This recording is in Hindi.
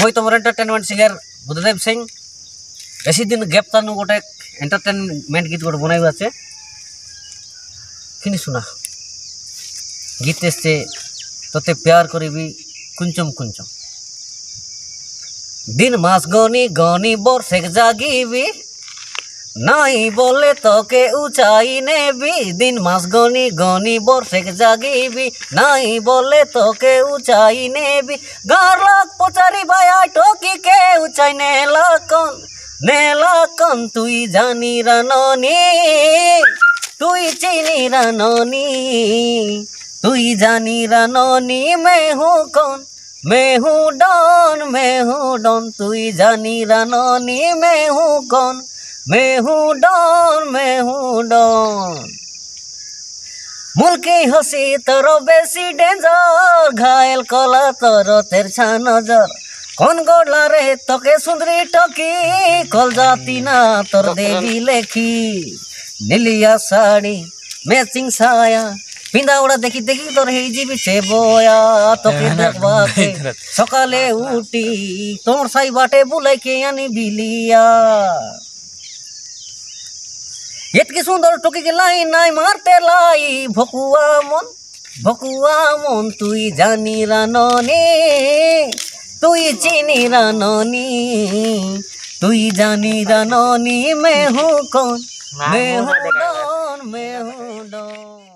मुई तुम एंटरटेनमेंट सिंगर बुद्धदेव सिंह बेसी दिन गैप तानु गोटे एंटरटेनमेंट गीत गोटे बनाई अच्छे कि सुना गीत से तोते प्यार करी कुंचम कुंचम दिन मास गनी गनी बोर से जागी भी নাই বলে তোকে উচাই নেবি। দিন মাস গনি গনি বর্ষেক জাগিবি। নাই বলে তোকে উচাই নেবি। গরক পচারি ভায়া টকি কে উচাই নেলাকন নেলকন তুই জানি রাননি। তুই চিনি রাননি। তুই জানি রাননি, মেহু কন। মেহু ডন মেহু ডন। তুই জানি রাননি, মেহু কন। मैं हूँ कौन मैं हूँ डॉन मैं हूँ डॉन मुल्की हसी तोर बेसी डेंजर घायल कला तोर तेरछा नजर कौन गोडला रे तोके सुंदरी टकी कल जाती ना तोर देवी लेखी नीलिया साड़ी मैचिंग साया পিন্দা ওড়া দেখি দেখি তোর হেই যাবি সে বয়া তোকে দেখবাকে সকালে উঠি তোর সাই বাটে বুলাইকে আনি বিলিয়া এতকি সুন্দর টুকি লাই নাই মারতে লাই। ভকুয়া মন ভকুয়া মন তুই জানি রাননি তুই চিনি রাননি তুই জানি রাননি মেহু কন কোন মে হু ডন মেহু ডন